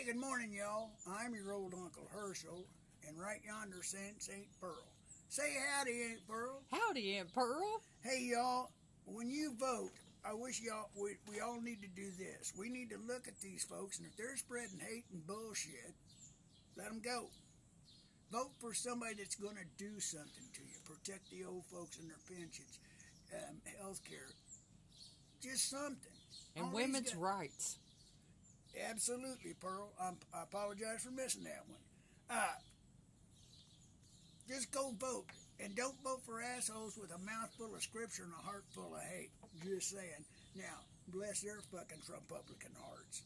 Hey, good morning, y'all. I'm your old Uncle Herschel, and right yonder sits Aunt Pearl. Say howdy, Aunt Pearl. Howdy, Aunt Pearl. Hey, y'all. When you vote, I wish y'all we, we all need to do this. We need to look at these folks, and if they're spreading hate and bullshit, let them go. Vote for somebody that's going to do something to you. Protect the old folks and their pensions, um, health care, just something. And All women's rights. Absolutely, Pearl. I'm, I apologize for missing that one. Uh, just go vote. And don't vote for assholes with a mouth full of scripture and a heart full of hate. Just saying. Now, bless their fucking Republican hearts.